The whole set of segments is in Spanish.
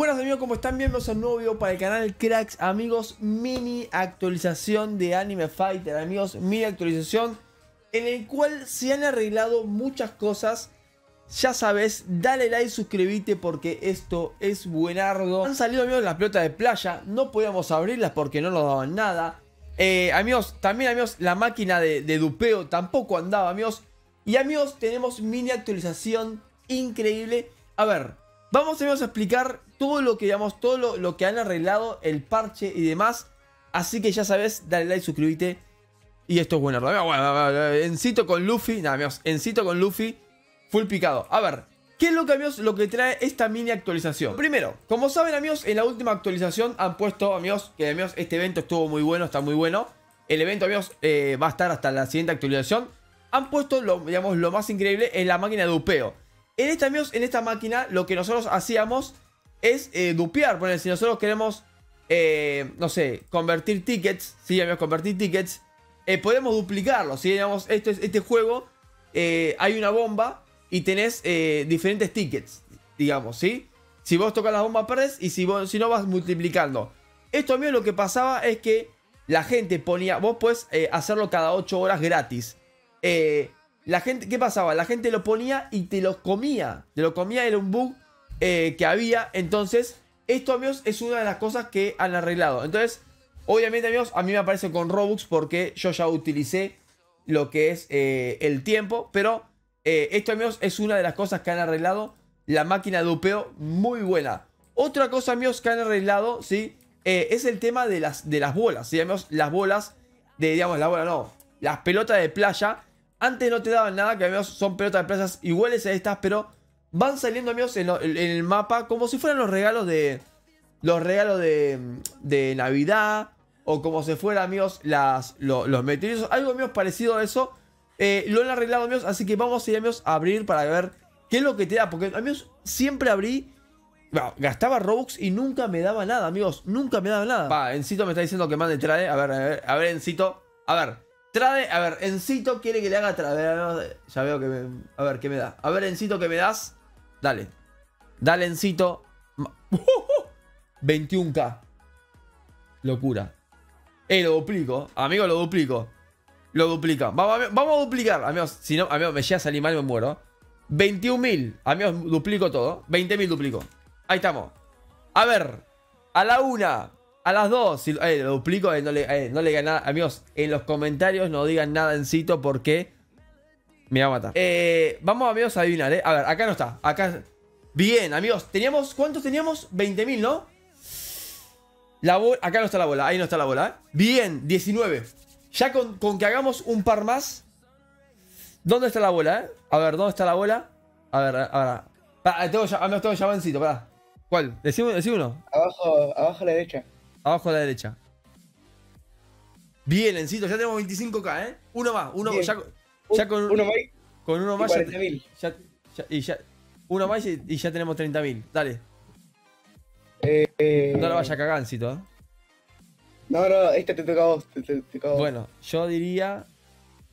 Buenas amigos, ¿cómo están? Bienvenidos a un nuevo video para el canal Cracks Amigos, mini actualización de Anime Fighter Amigos, mini actualización en el cual se han arreglado muchas cosas. Ya sabes, dale like, suscríbete porque esto es buenardo. Han salido amigos las pelotas de playa, no podíamos abrirlas porque no nos daban nada. Eh, Amigos, también amigos, la máquina de, de dupeo tampoco andaba amigos. Y amigos, tenemos mini actualización increíble. A ver, vamos amigos a explicar todo lo que, digamos, todo lo, que han arreglado, el parche y demás. Así que ya sabes, dale like, suscríbete. Y esto es bueno. Encito con Luffy. Nada, amigos. Encito con Luffy. Full picado. A ver. ¿Qué es lo que, amigos, lo que trae esta mini actualización? Primero, como saben, amigos, en la última actualización han puesto, amigos, que amigos, este evento estuvo muy bueno, está muy bueno. El evento, amigos, eh, va a estar hasta la siguiente actualización. Han puesto, lo, digamos, lo más increíble en la máquina de upeo. En esta, amigos, en esta máquina, lo que nosotros hacíamos es eh, dupear. Si nosotros queremos, eh, no sé, convertir tickets, si a convertir tickets, eh, podemos duplicarlo. Si digamos, este, este juego, hay una bomba y tenés diferentes tickets, digamos, ¿sí? Si vos tocas la bomba, perdés y si, vos, si no vas multiplicando. Esto a mí lo que pasaba es que la gente ponía, vos puedes hacerlo cada 8 horas gratis. la gente, ¿qué pasaba? La gente lo ponía y te lo comía. Te lo comía, era un bug eh, que había. Entonces, esto, amigos, es una de las cosas que han arreglado. Entonces, obviamente, amigos, a mí me aparece con Robux porque yo ya utilicé lo que es eh, el tiempo. Pero eh, esto, amigos, es una de las cosas que han arreglado. La máquina de upeo, muy buena. Otra cosa, amigos, que han arreglado, ¿sí? es el tema de las, de las bolas, ¿sí, amigos? Las bolas de, digamos, la bola no, las pelotas de playa. Antes no te daban nada, que amigos son pelotas de playa iguales a estas, pero van saliendo, amigos, en, el mapa como si fueran los regalos de. Los regalos de, de Navidad. O como si fueran, amigos, las, los meteoritos. Algo, amigos, parecido a eso. Eh, lo han arreglado, amigos. Así que vamos a ir, amigos, a abrir para ver qué es lo que te da. Porque, amigos, siempre abrí. gastaba Robux y nunca me daba nada, amigos. Nunca me daba nada. Va, Encito me está diciendo que mande trae. A ver, a ver, a ver, Encito. A ver. Trae, a ver, Encito quiere que le haga trae. Ya veo que me. A ver, ¿qué me da? A ver, Encito, ¿qué me das? Dale. Dale, Encito. 21k. Locura. Eh, lo duplico. Amigo, lo duplico. Lo duplica. Vamos, vamos a duplicar. Amigos, si no, amigos, me llega a salir mal me muero. 21.000. Amigos, duplico todo. 20.000 duplico. Ahí estamos. A ver. A la una. A las dos. Si, eh, lo duplico. Eh, no, le, eh, no le. Amigos, en los comentarios no digan nada Encito porque me va a matar. Eh, vamos, amigos, a adivinar, ¿eh? A ver, acá no está. Acá. Bien, amigos. Teníamos. ¿Cuántos teníamos? 20.000, ¿no? La. Acá no está la bola. Ahí no está la bola, ¿eh? Bien, 19. Ya con, que hagamos un par más. ¿Dónde está la bola, eh? A ver, ¿dónde está la bola? A ver, ahora. tengo, ya, tengo llamancito, pará. ¿Cuál? Decí, uno. Abajo, abajo a la derecha. Abajo a la derecha. Bien, Encito, ya tenemos 25k, ¿eh? Uno más, uno más. Ya con uno más. Con uno más. Y ya, y ya, uno más y, ya tenemos 30.000. Dale. Eh, no lo vaya a cagar, Cito, ¿eh? No, no, este te toca a vos. Bueno, yo diría.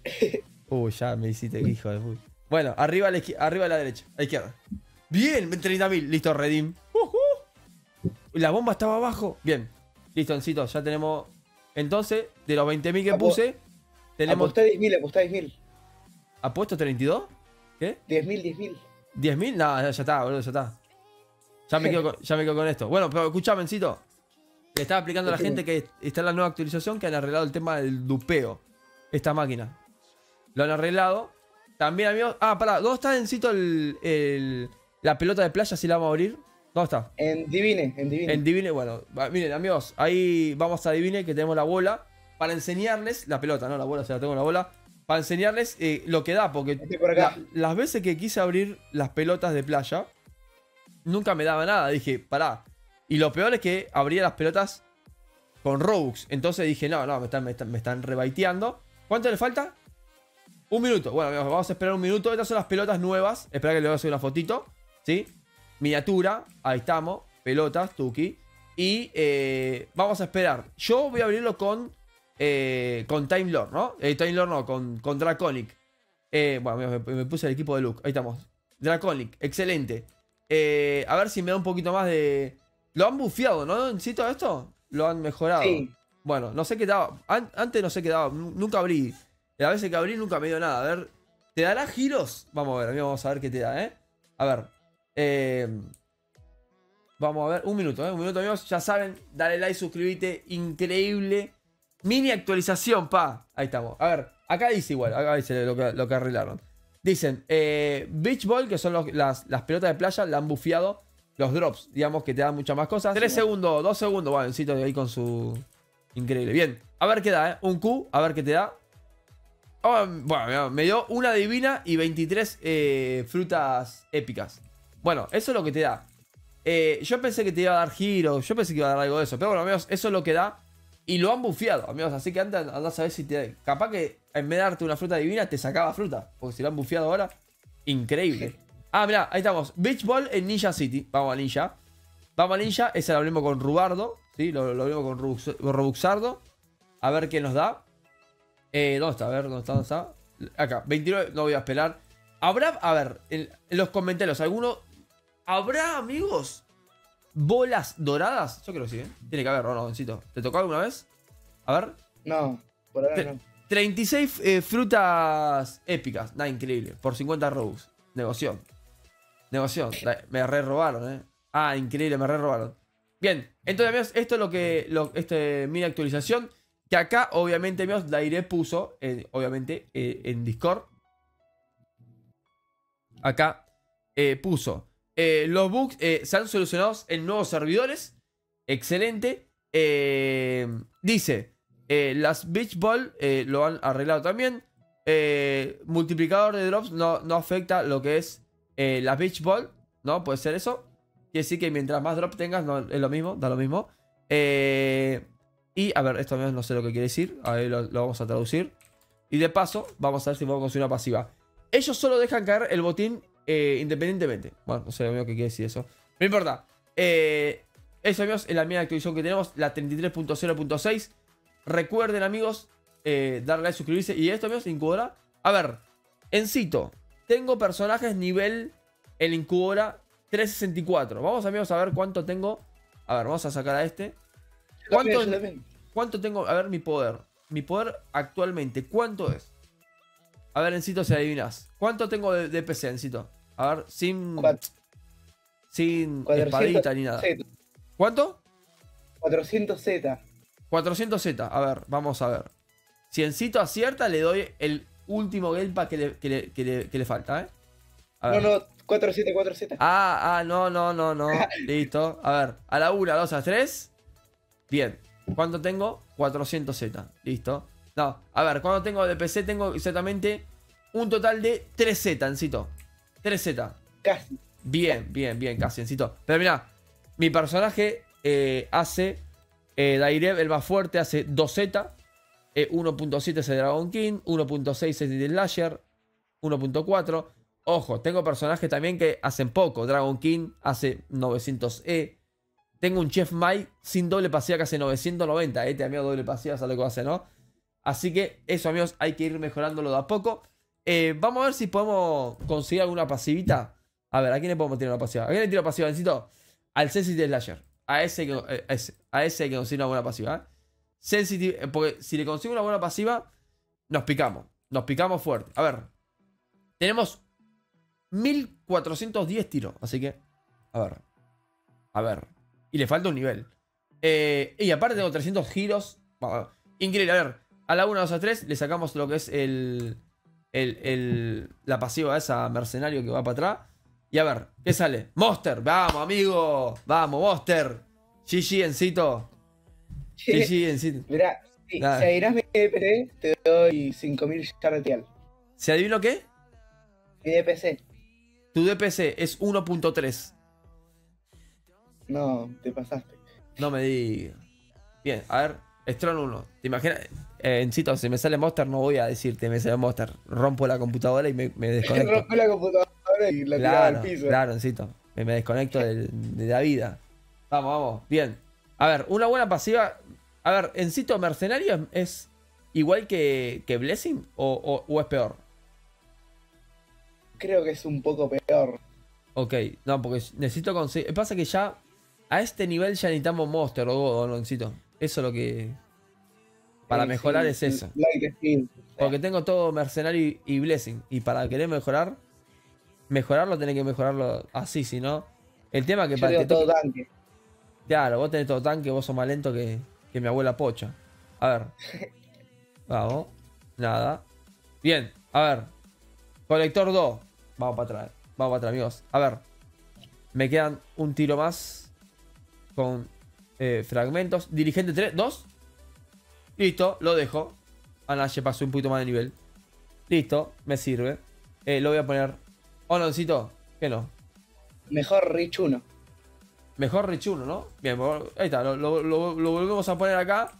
Uy, ya me hiciste hijo de puta. Bueno, arriba a, la arriba a la derecha, a la izquierda. Bien, 30.000. Listo, Redim. La bomba estaba abajo. Bien. Listo, Encito, ya tenemos. Entonces, de los 20.000 que puse, tenemos. Apostá 10.000, apostá 10.000. ¿Ha puesto 32? ¿Qué? 10.000, 10.000. ¿10.000? No, ya está, boludo, ya está. Ya me, quedo con, ya me quedo con esto. Bueno, pero escuchame, Mencito. Le estaba explicando a la gente que está en la nueva actualización que han arreglado el tema del dupeo. Esta máquina. Lo han arreglado. También, amigos. Ah, pará. ¿Dónde está, Encito, el, el, la pelota de playa si la vamos a abrir? ¿Dónde está? En Divine, en Divine. En Divine, bueno. miren, amigos. Ahí vamos a Divine que tenemos la bola. Para enseñarles la pelota, ¿no? La bola, o sea, tengo la bola para enseñarles eh, lo que da, porque las veces que quise abrir las pelotas de playa, nunca me daba nada. Dije, pará. Y lo peor es que abría las pelotas con Robux. Entonces dije, no, no, me están, me están, rebaiteando. ¿Cuánto le falta? Un minuto. Bueno, vamos a esperar un minuto. Estas son las pelotas nuevas. Espera que le voy a hacer una fotito. ¿Sí? Miniatura. Ahí estamos. Pelotas, Tuki. Y eh, vamos a esperar. Yo voy a abrirlo con eh, con Time Lord, ¿no? Eh, Time Lord no, con, con Draconic. Eh, bueno, me, puse el equipo de Luke. Ahí estamos. Draconic, excelente. a ver si me da un poquito más de, Lo han bufeado, ¿no? ¿Necesito esto? Lo han mejorado. Sí. Bueno, no sé qué daba. An- antes no sé qué daba. nu- Nunca abrí. La veces que abrí nunca me dio nada. A ver. ¿Te dará giros? Vamos a ver, vamos a ver qué te da, ¿eh? A ver. eh, vamos a ver. Un minuto, ¿eh? Un minuto, amigos. Ya saben, dale like, suscríbete. Increíble. Mini actualización, pa. Ahí estamos. A ver, acá dice igual. Acá dice lo que, lo que arreglaron. Dicen, eh, Beach Ball, que son los- las, las pelotas de playa, la han bufiado. Los drops, digamos que te dan muchas más cosas. 3 segundos, 2 segundos. Bueno, necesito ahí con su. Increíble. Bien, a ver qué da, ¿eh? Un Q, a ver qué te da. Oh, bueno, me dio una divina y 23 eh, frutas épicas. Bueno, eso es lo que te da. Eh, yo pensé que te iba a dar giro, yo pensé que iba a dar algo de eso. Pero bueno, amigos, eso es lo que da. Y lo han bufeado, amigos. Así que anda, anda a saber si te. Capaz que en vez de darte una fruta divina, te sacaba fruta. Porque si lo han bufeado ahora, increíble. Ah, mira, ahí estamos. Beach Ball en Ninja City. Vamos a Ninja. Vamos a Ninja. Ese lo abrimos con Rubardo. ¿sí? Lo, lo abrimos con Robux- Robuxardo. A ver qué nos da. Eh, ¿Dónde está? A ver, ¿dónde está? ¿Dónde está? Acá, 29. No voy a esperar. Habrá, a ver, en, en los comentarios, ¿alguno. ¿Habrá, amigos? ¿Bolas doradas? Yo creo que sí, ¿eh? Tiene que haber, ¿o no, Bencito? ¿Te tocó alguna vez? A ver. No, por ahora no. 36 eh, frutas épicas. Nada, increíble. Por 50 Robux. Negoción. Negoción. La- Me re robaron, eh. Ah, increíble, me re robaron. Bien, entonces, amigos, esto es lo que. Lo, este mini actualización. Que acá, obviamente, amigos, Daire puso. eh, obviamente, eh, en Discord. Acá eh, puso. Eh, los bugs eh, se han solucionado en nuevos servidores. Excelente. Eh, dice. las Beach Ball lo han arreglado también. Multiplicador de drops no, no afecta lo que es eh, la Beach Ball. ¿No? Puede ser eso. Quiere decir que mientras más drop tengas, es lo mismo, da lo mismo. Y a ver, esto no sé lo que quiere decir. A lo, lo vamos a traducir. Y de paso, vamos a ver si podemos conseguir una pasiva. Ellos solo dejan caer el botín eh, independientemente. Bueno, no sé amigo, qué quiere decir eso. No importa. Eh, eso, amigos, es la mía actualización que tenemos, la 33.0.6. Recuerden, amigos, eh, darle like, suscribirse. Y esto, amigos, incubora. A ver, Encito, tengo personajes nivel el incubora 364. Vamos, amigos, a ver cuánto tengo. A ver, vamos a sacar a este. ¿Cuánto. ¿Cuánto tengo? A ver, mi poder. Mi poder actualmente, ¿cuánto es? A ver, Encito, si adivinas. ¿Cuánto tengo de, de PC, Encito? A ver, sin. Cuat- Sin 400 espadita ni nada. Z. ¿Cuánto? 400 Z. 400Z. A ver, vamos a ver. Si Encito acierta, le doy el último Gelpa que le, que le- que le- que le falta, ¿eh? A No, ver. no, 4Z, 4Z. Ah, ah, no, no, no, no. Listo. A ver, a la 1, a 2, a 3. Bien. ¿Cuánto tengo? 400Z. Listo. No, a ver, ¿cuánto tengo de PC? Tengo exactamente un total de 3Z, Encito. 3Z. Casi. Bien, bien, bien, casi, Encito. Pero mira, mi personaje eh, hace. Eh, Dairev, el más fuerte, hace 2Z. eh, 1.7 es el Dragon King. 1.6 es el Slasher. 1.4. Ojo, tengo personajes también que hacen poco. Dragon King hace 900E. Tengo un Chef Mike sin doble pasiva que hace 990. Este amigo doble pasiva, sabe lo que hace, ¿no? Así que eso, amigos, hay que ir mejorándolo de a poco. Eh, vamos a ver si podemos conseguir alguna pasivita. A ver, ¿a quién le podemos tirar una pasiva? ¿A quién le tiro pasiva, Necesito? Al Sensitive Slasher. A ese, que- eh, a ese, a ese que conseguir una buena pasiva. ¿eh? Sensitive, eh, porque si le consigo una buena pasiva, nos picamos. Nos picamos fuerte. A ver. Tenemos 1410 tiros. Así que, a ver. A ver. Y le falta un nivel. Eh, y aparte tengo 300 giros. Increíble. A ver. A la 1, 2, a 3 le sacamos lo que es el, el, el- la pasiva esa mercenario que va para atrás. Y a ver, ¿qué sale? Monster. Vamos, amigo. Vamos, Monster. GG, Encito. GG, Encito. Mirá, si, adivinas mi DPC, te doy 5000 Charretial. ¿Se adivino qué? Mi DPC. Tu DPC es 1.3. No, te pasaste. No me digas. Bien, a ver. Strong 1. ¿Te imaginas? Eh, Encito, si me sale Monster, no voy a decirte me sale Monster. Rompo la computadora y me, me desconecto. Rompe la computadora y la Claro, al piso. claro, Encito. Me, me desconecto de, la vida. Vamos, vamos. Bien. A ver, una buena pasiva. A ver, Encito Mercenario es igual que, que Blessing o, o- o es peor. Creo que es un poco peor. Ok, no, porque necesito conseguir. Pasa que ya A este nivel ya necesitamos Monster o God, Loncito. Eso es lo que. Para mejorar es eso. Light Speed. Porque tengo todo Mercenario y, y Blessing. Y para querer mejorar, mejorarlo tenés que mejorarlo así, si no. El tema es que Yo para tengo todo toque- tanque. Claro, vos tenés todo tanque, vos sos más lento que, que mi abuela Pocha. A ver. Vamos. Nada. Bien, a ver. Colector 2. Vamos para atrás. Vamos para atrás, amigos. A ver. Me quedan un tiro más. Con eh, fragmentos. Dirigente 3. 2. Listo, lo dejo. Anache pasó un poquito más de nivel. Listo, me sirve. Eh, lo voy a poner. ¿O no, necesito? Que no. Mejor Rich 1. Mejor Rich 1, ¿no? Bien, por- ahí está, lo, lo- lo- lo volvemos a poner acá.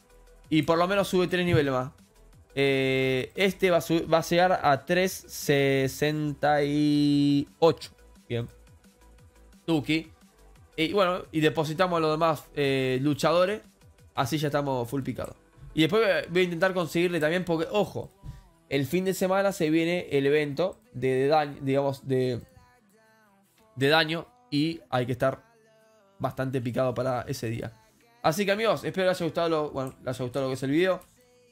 Y por lo menos sube 3 niveles más. Eh, este va a, sub- va a llegar a 368. Bien. Tuki. Y bueno, y depositamos a los demás eh, luchadores. Así ya estamos full picados. Y después voy a- intentar conseguirle también, porque, ojo, el fin de semana se viene el evento de, daño, digamos, de, de daño. Y hay que estar bastante picado para ese día. Así que amigos, espero les haya gustado bueno, les haya gustado lo que es el video.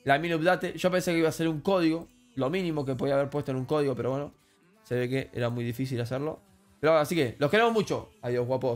La mini update, yo pensé que iba a ser un código, lo mínimo que podía haber puesto en un código, pero bueno, se ve que era muy difícil hacerlo. Pero así que, los queremos mucho. Adiós, guapos.